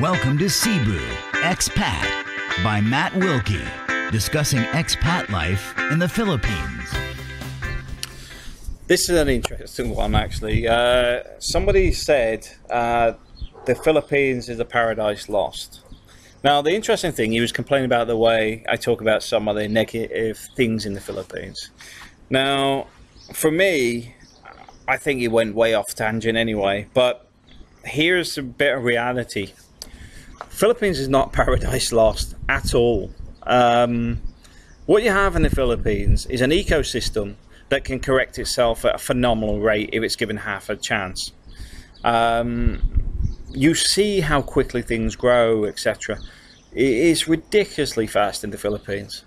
Welcome to Cebu Expat by Matt Wilkie, discussing expat life in the Philippines. This is an interesting one, actually. Uh, somebody said uh, the Philippines is a paradise lost. Now, the interesting thing, he was complaining about the way I talk about some of the negative things in the Philippines. Now, for me, I think he went way off tangent anyway, but here's a bit of reality. Philippines is not paradise lost at all. Um, what you have in the Philippines is an ecosystem that can correct itself at a phenomenal rate if it's given half a chance. Um, you see how quickly things grow, etc. It is ridiculously fast in the Philippines.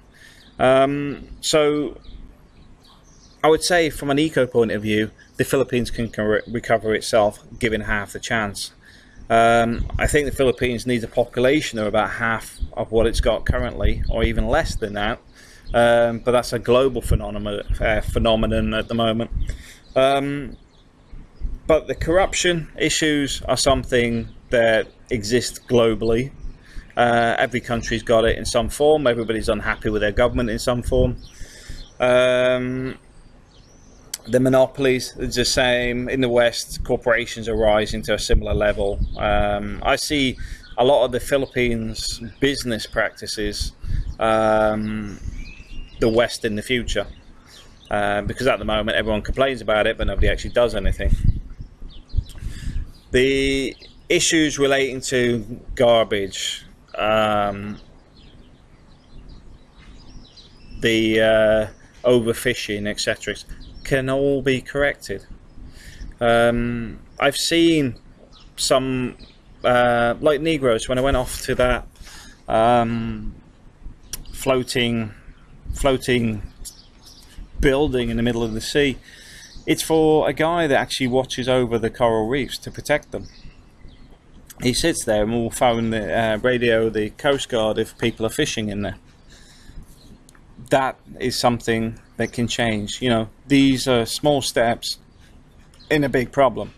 Um, so, I would say, from an eco point of view, the Philippines can recover itself given half the chance. Um, I think the Philippines needs a population of about half of what it's got currently, or even less than that. Um, but that's a global phenomenon, uh, phenomenon at the moment. Um, but the corruption issues are something that exist globally. Uh, every country's got it in some form. Everybody's unhappy with their government in some form. Um, the monopolies is the same in the West. Corporations are rising to a similar level. Um, I see a lot of the Philippines business practices, um, the West in the future, uh, because at the moment everyone complains about it, but nobody actually does anything. The issues relating to garbage, um, the uh, overfishing, etc can all be corrected. Um, I've seen some, uh, like Negros, when I went off to that um, floating, floating building in the middle of the sea. It's for a guy that actually watches over the coral reefs to protect them. He sits there and will phone the uh, radio the coast guard if people are fishing in there. That is something that can change. You know, these are small steps in a big problem.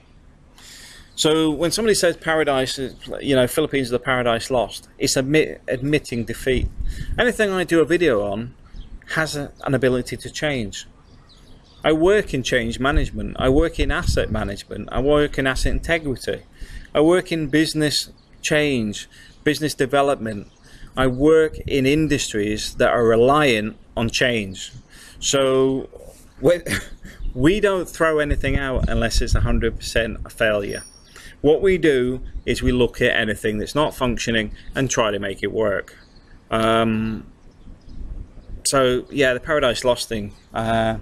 So when somebody says paradise, you know, Philippines is the paradise lost, it's admit, admitting defeat. Anything I do a video on has a, an ability to change. I work in change management. I work in asset management. I work in asset integrity. I work in business change, business development. I work in industries that are reliant on change. So we don't throw anything out unless it's 100% a failure. What we do is we look at anything that's not functioning and try to make it work. Um, so yeah, the Paradise Lost thing. Uh,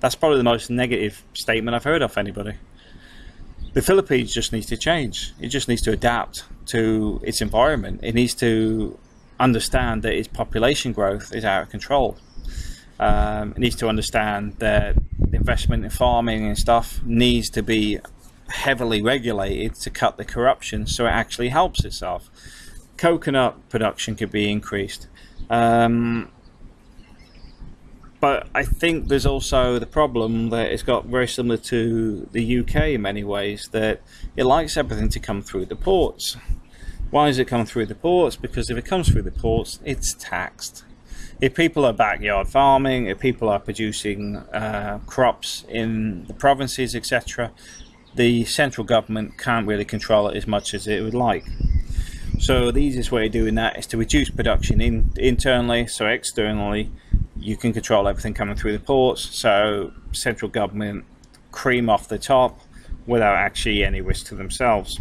that's probably the most negative statement I've heard of anybody. The Philippines just needs to change. It just needs to adapt to its environment. It needs to understand that its population growth is out of control um, needs to understand that investment in farming and stuff needs to be heavily regulated to cut the corruption so it actually helps itself. Coconut production could be increased. Um, but I think there's also the problem that it's got very similar to the UK in many ways that it likes everything to come through the ports. Why does it come through the ports? Because if it comes through the ports, it's taxed if people are backyard farming, if people are producing uh, crops in the provinces, etc., the central government can't really control it as much as it would like. So the easiest way of doing that is to reduce production in, internally, so externally you can control everything coming through the ports. So central government cream off the top without actually any risk to themselves.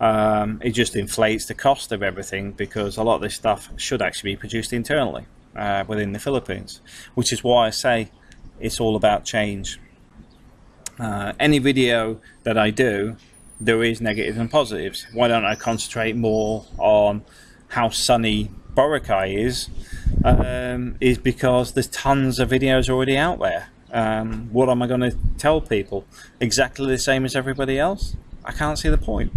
Um, it just inflates the cost of everything because a lot of this stuff should actually be produced internally uh, within the Philippines, which is why I say it's all about change. Uh, any video that I do, there is negatives and positives. Why don't I concentrate more on how sunny Boracay is? Um, is because there's tons of videos already out there. Um, what am I going to tell people? Exactly the same as everybody else? I can't see the point.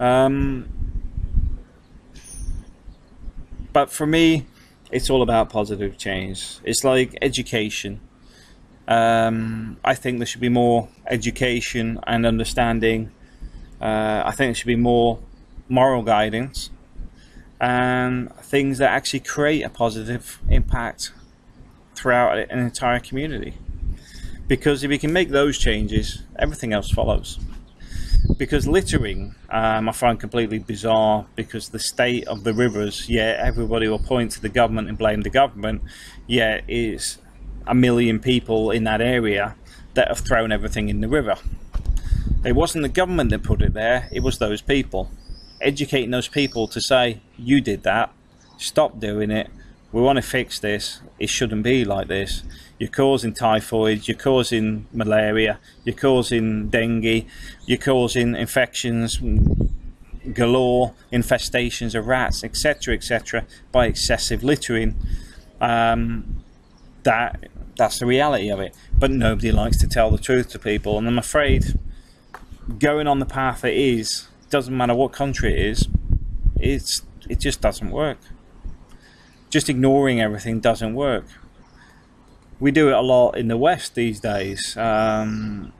Um, but for me, it's all about positive change. It's like education. Um, I think there should be more education and understanding. Uh, I think there should be more moral guidance, and things that actually create a positive impact throughout an entire community. Because if we can make those changes, everything else follows. Because littering, um, I find completely bizarre because the state of the rivers, yeah, everybody will point to the government and blame the government, yeah, it's a million people in that area that have thrown everything in the river. It wasn't the government that put it there, it was those people. Educating those people to say, you did that, stop doing it, we want to fix this, it shouldn't be like this. You're causing typhoid, you're causing malaria, you're causing dengue, you're causing infections galore, infestations of rats, etc., etc., by excessive littering. Um, that that's the reality of it. But nobody likes to tell the truth to people, and I'm afraid going on the path it is doesn't matter what country it is. It's it just doesn't work. Just ignoring everything doesn't work. We do it a lot in the West these days. Um,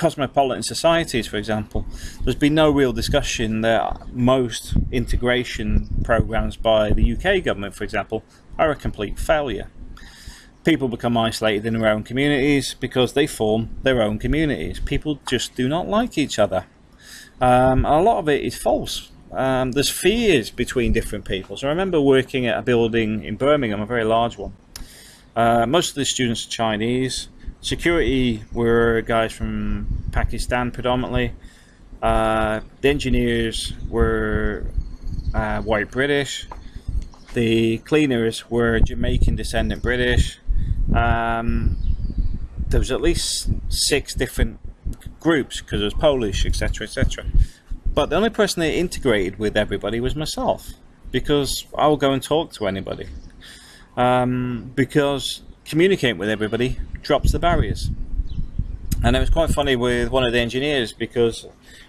cosmopolitan societies, for example, there's been no real discussion that most integration programs by the UK government, for example, are a complete failure. People become isolated in their own communities because they form their own communities. People just do not like each other. Um, a lot of it is false. Um, there's fears between different people. So I remember working at a building in Birmingham, a very large one. Uh, most of the students are Chinese Security were guys from Pakistan predominantly. Uh, the engineers were uh, white British. The cleaners were Jamaican descendant British. Um, there was at least six different groups because there was Polish, etc., etc. But the only person that integrated with everybody was myself because I will go and talk to anybody. Um, because communicating with everybody drops the barriers. And it was quite funny with one of the engineers because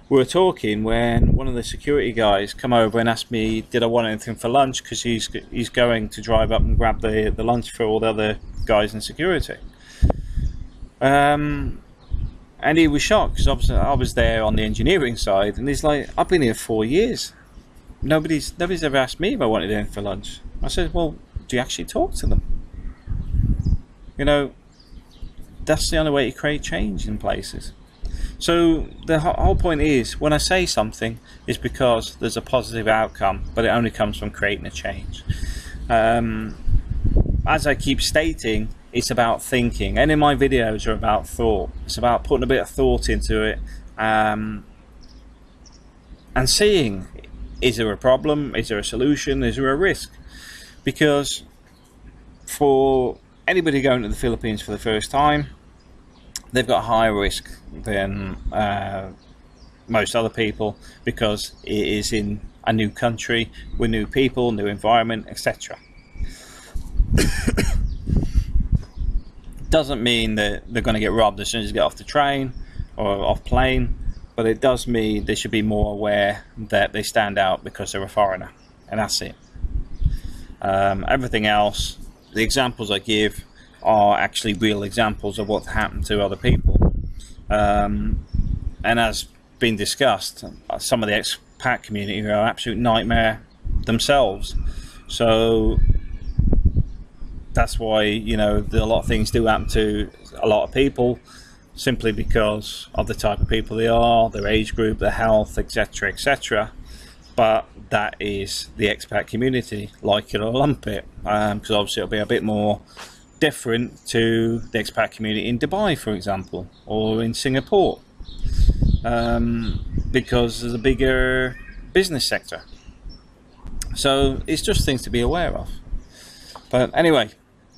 we were talking when one of the security guys come over and asked me did I want anything for lunch because he's he's going to drive up and grab the the lunch for all the other guys in security. Um, and he was shocked because obviously I was there on the engineering side, and he's like, "I've been here four years. Nobody's nobody's ever asked me if I wanted in for lunch." I said, "Well, do you actually talk to them?" You know, that's the only way to create change in places. So the whole point is, when I say something, is because there's a positive outcome, but it only comes from creating a change. Um, as I keep stating, it's about thinking. Any of my videos are about thought. It's about putting a bit of thought into it um, and seeing is there a problem? Is there a solution? Is there a risk? Because for anybody going to the Philippines for the first time, they've got a higher risk than uh, most other people because it is in a new country with new people, new environment, etc. Doesn't mean that they're going to get robbed as soon as they get off the train or off plane, but it does mean they should be more aware that they stand out because they're a foreigner, and that's it. Um, everything else the examples I give are actually real examples of what's happened to other people. Um, and as been discussed, some of the expat community are an absolute nightmare themselves. So that's why you know a lot of things do happen to a lot of people simply because of the type of people they are, their age group, their health, etc., etc but that is the expat community, like it or lump it, because um, obviously it'll be a bit more different to the expat community in Dubai, for example, or in Singapore, um, because there's a bigger business sector. So it's just things to be aware of. But anyway,